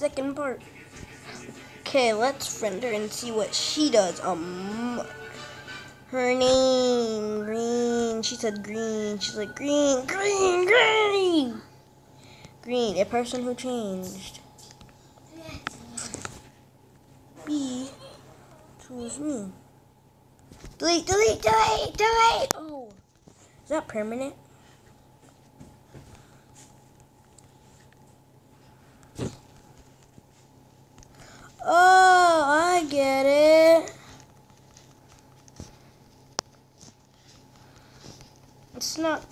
second part. Okay, let's friend her and see what she does. Um, her name green. She said green. She's like green, green, green, green. A person who changed. B. Choose me. Delete, delete, delete, delete. Oh, is that permanent? Oh, I get it. It's not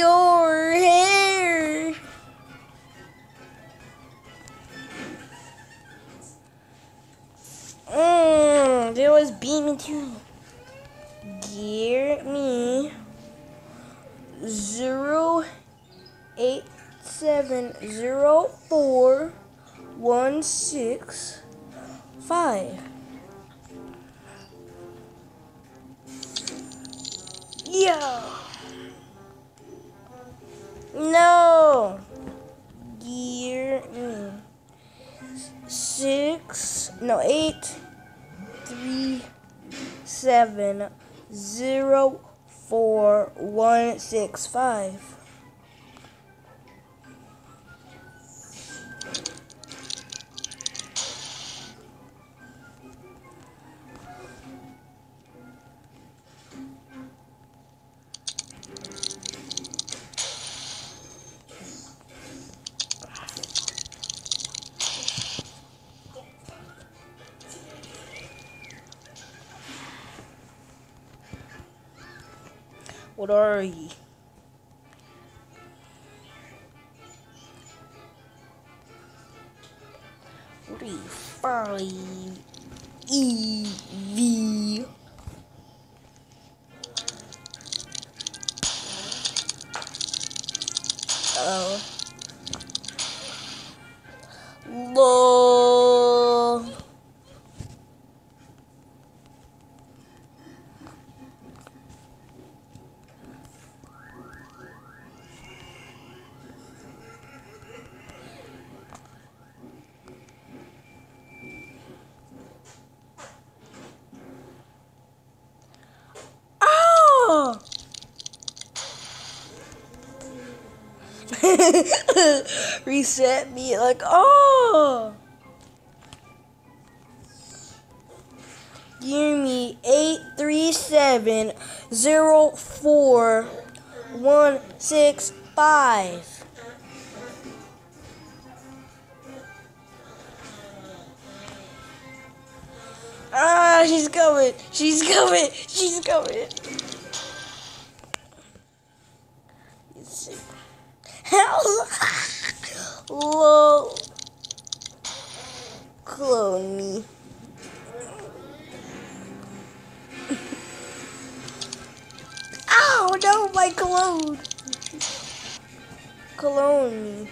Your hair. Mmm, there was beaming too. Gear me zero eight seven zero four one six five. Yeah. No. Gear me six no eight three seven zero four one six five What are ye? Three, five, E, V. Reset me like oh. Give me eight three seven zero four one six five. Ah, she's coming. She's coming. She's coming. Let's see. Hell. Low. Clone me. Ow, no, my clone. Clone me.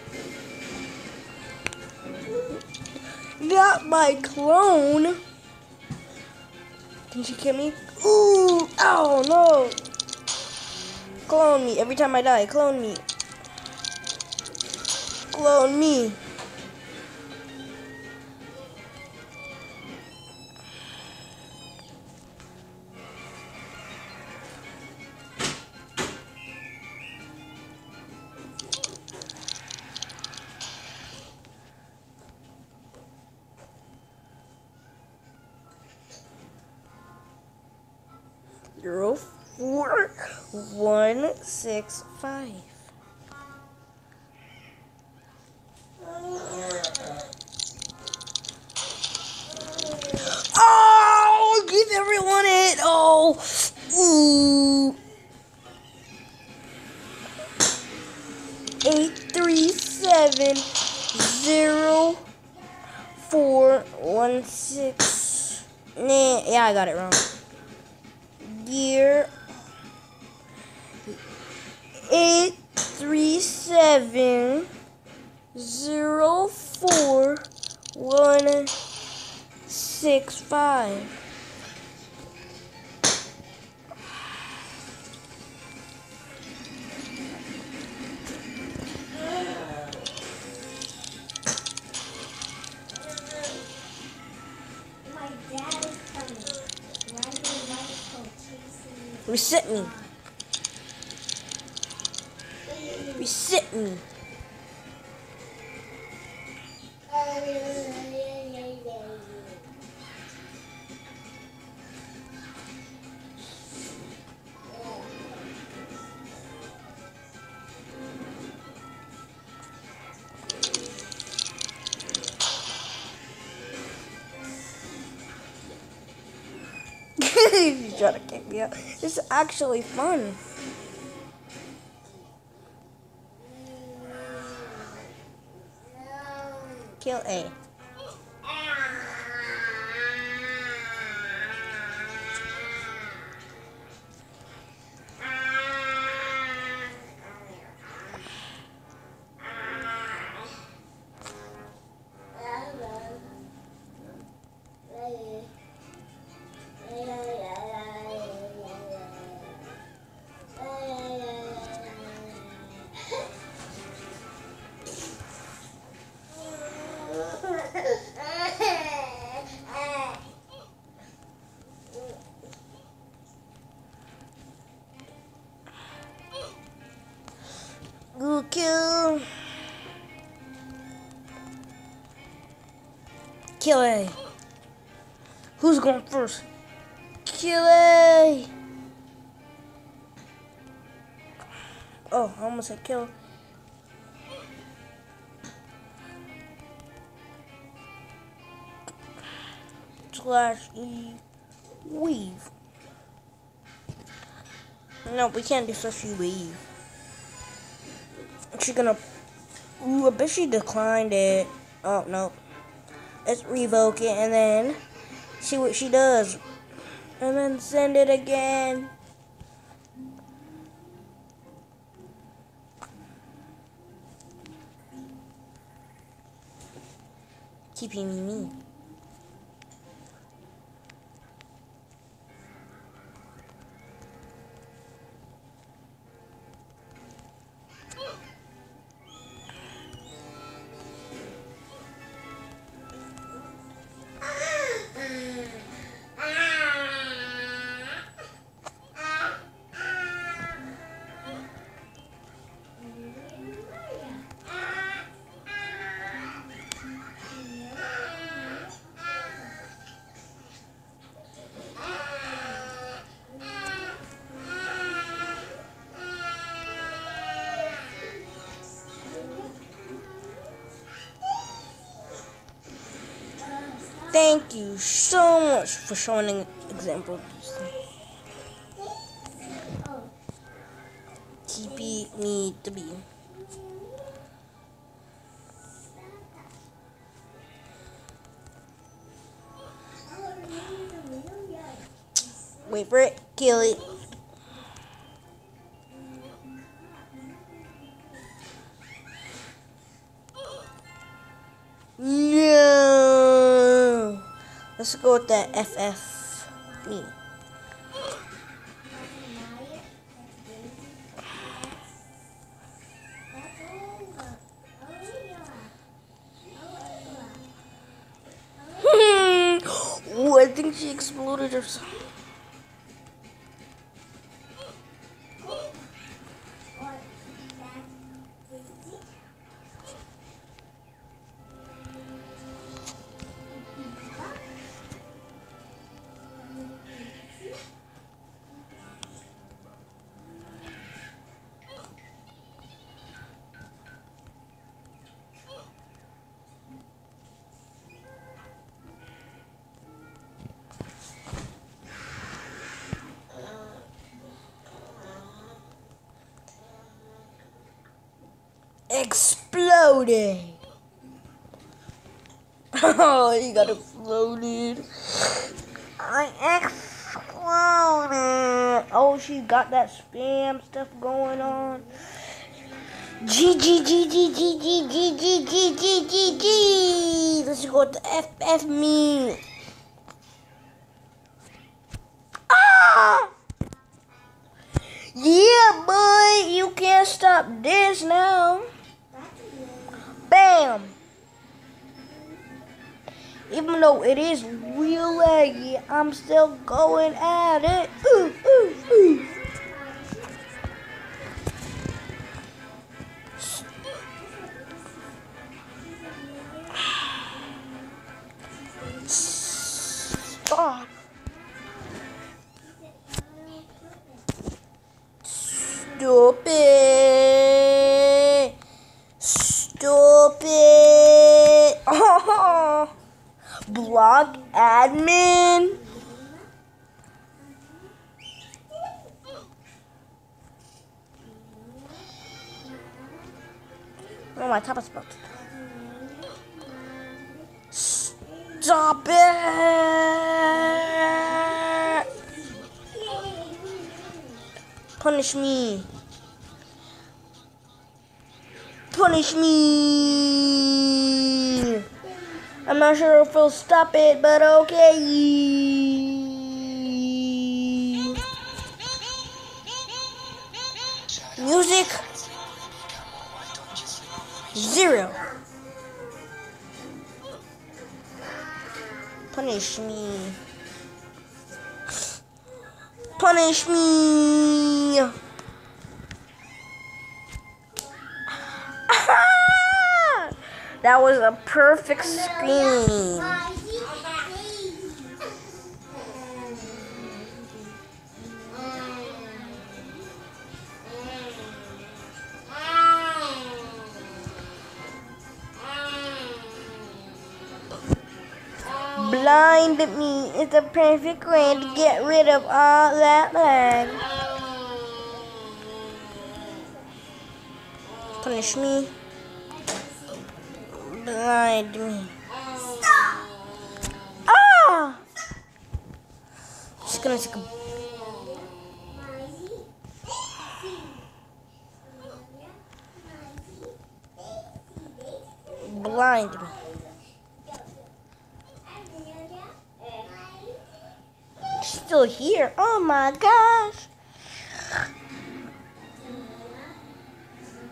Not my clone. Can she kill me? Ooh! Oh no! Clone me every time I die. Clone me. Clone me. Zero four one six five. Three seven zero four one six five. My dad is coming. Riding a white coat chasing me. Reset me. Reset me. you try to kick me out. This is actually fun. Kill A. Kill A. Who's going first? Kill A. Oh, I almost said kill. Slash E. Weave. No, we can't do slash E weave. She's gonna. Ooh, I bet she declined it. Oh no. Let's revoke it and then see what she does. And then send it again. Keeping me Thank you so much for showing an example. TP me to be. Wait for it. Kill it. Let's go with the FF. Me. Ooh, I think she exploded or something. Exploded. Oh, you got exploded. I exploded. Oh, she got that spam stuff going on. G G G G G G G G G G G G. Let's go the F F me. Ah! Yeah, boy, you can't stop this though it is real laggy, I'm still going at it. Oh, my top to Stop it! Punish me. Punish me. I'm not sure if he'll stop it, but okay. Music zero. Punish me. Punish me. that was a perfect scream. Blind me is the perfect way to get rid of all that lag. Punish me. Blind me. Ah! Just gonna take a blind me. Still here. Oh my gosh.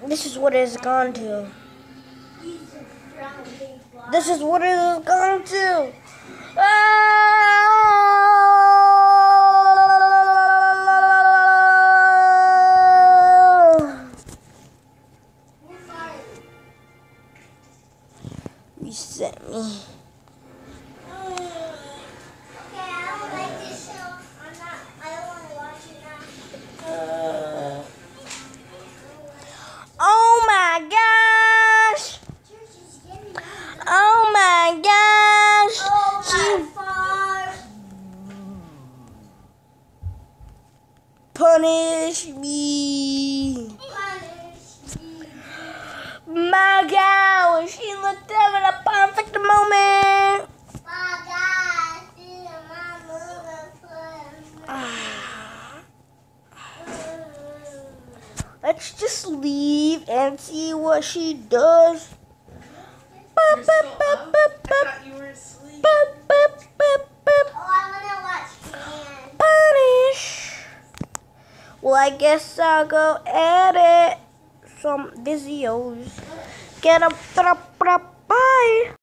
This is what it has gone to. This is what it has gone to. Ah! Let's just leave and see what she does. You're still up? I thought you were asleep. Punish. Well, I guess I'll go edit some videos. Get up, up, up, bye.